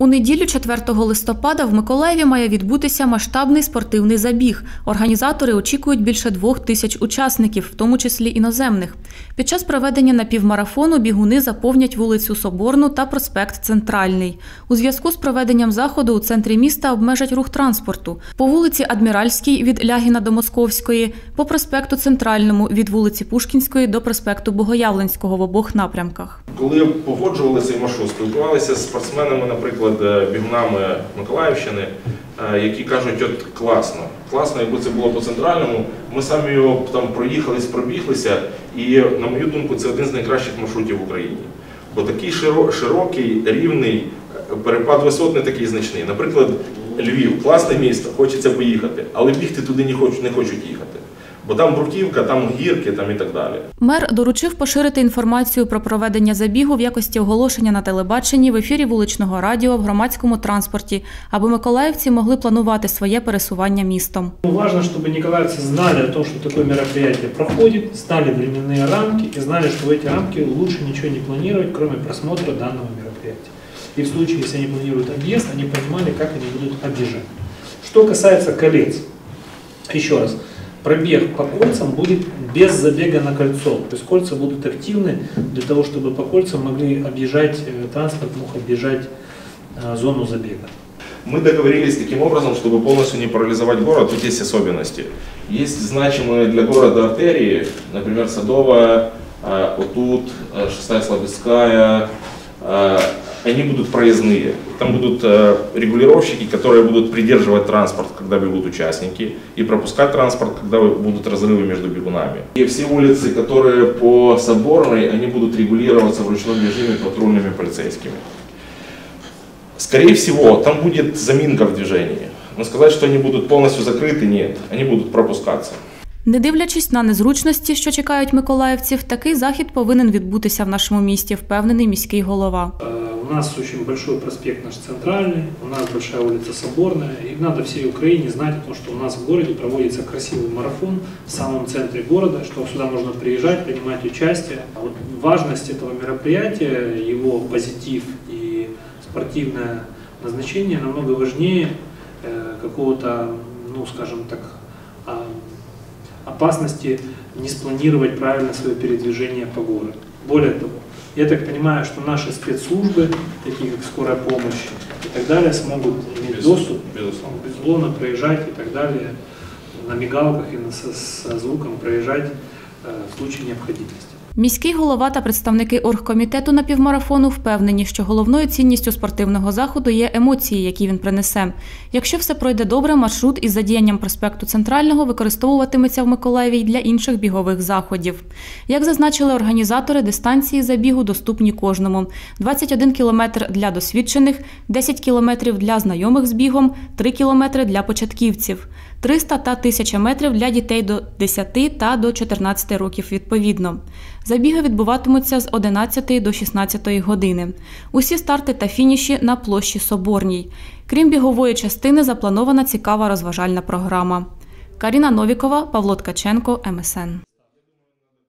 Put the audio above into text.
У неділю 4 листопада в Миколаєві має відбутися масштабний спортивний забіг. Організатори очікують більше двох тисяч учасників, в тому числі іноземних. Під час проведення напівмарафону бігуни заповнять вулицю Соборну та проспект Центральний. У зв'язку з проведенням заходу у центрі міста обмежать рух транспорту по вулиці Адміральській від Лягіна до Московської, по проспекту Центральному від вулиці Пушкінської до проспекту Богоявленського в обох напрямках. Коли погоджували цей маршрут, спілкувалися з спортсменами, наприклад, е, бігунами Миколаївщини, е, які кажуть, от класно, класно, якби це було по центральному. Ми самі його там проїхались, пробіглися, і на мою думку, це один з найкращих маршрутів в Україні. Бо такий широкий, рівний, е, перепад висот не такий значний. Наприклад, Львів класне місто, хочеться поїхати, але бігти туди не хочуть, не хочуть їхати. Бо там бруківка, там гірки, там і так далі. Мер доручив поширити інформацію про проведення забігу в якості оголошення на телебаченні в ефірі вуличного радіо в громадському транспорті, аби миколаївці могли планувати своє пересування містом. Ну, Важно, чтобы николаевцы знали о том, что такое мероприятие проходит, знали временные рамки и знали, что в эти рамки лучше ничего не планировать, кроме просмотра данного мероприятия. И в случае, если они планируют объезд, они понимали, как они будут объезжать. Что касается колец, еще раз, пробег по кольцам будет без забега на кольцо. То есть кольца будут активны для того, чтобы по кольцам могли объезжать, э, транспорт мог объезжать э, зону забега. Мы договорились таким образом, чтобы полностью не парализовать город. Тут есть особенности. Есть значимые для города артерии, например, Садовая, э, вот тут, э, Шестая Слободская. э, Они будут проездные. Там будут э, регулировщики, которые будут придерживать транспорт, когда бегут участники, и пропускать транспорт, когда будут разрывы между бегунами. И все улицы, которые по Соборной, они будут регулироваться в ручном режиме патрульными полицейскими. Скорее всего, там будет заминка в движении. Но сказать, что они будут полностью закрыты, нет. Они будут пропускаться. Не дивлячись на незручності, що чекають миколаївців, такий захід повинен відбутися в нашому місті, впевнений міський голова. У нас очень большой проспект наш центральный, у нас большая улица Соборная, и надо всей Украине знать о том, что у нас в городе проводится красивый марафон в самом центре города, что сюда можно приезжать, принимать участие. А вот важность этого мероприятия, его позитив и спортивное назначение намного важнее э, какого-то, ну скажем так, а, опасности не спланировать правильно свое передвижение по городу. Более того, я так понимаю, что наши спецслужбы, такие как скорая помощь и так далее, смогут иметь доступ, Безусловно. безусловно, проезжать и так далее, на мигалках и на- со, со звуком проезжать э, в случае необходимости. Міський голова та представники оргкомітету на півмарафону впевнені, що головною цінністю спортивного заходу є емоції, які він принесе. Якщо все пройде добре, маршрут із задіянням проспекту Центрального використовуватиметься в Миколаєві й для інших бігових заходів. Як зазначили організатори, дистанції забігу доступні кожному: 21 кілометр для досвідчених, 10 кілометрів для знайомих з бігом, 3 кілометри для початківців. 300 та 1000 метрів для дітей до 10 та до 14 років відповідно. Забіги відбуватимуться з 11 до 16 години. Усі старти та фініші на площі Соборній. Крім бігової частини, запланована цікава розважальна програма. Каріна Новікова, Павло Ткаченко, МСН.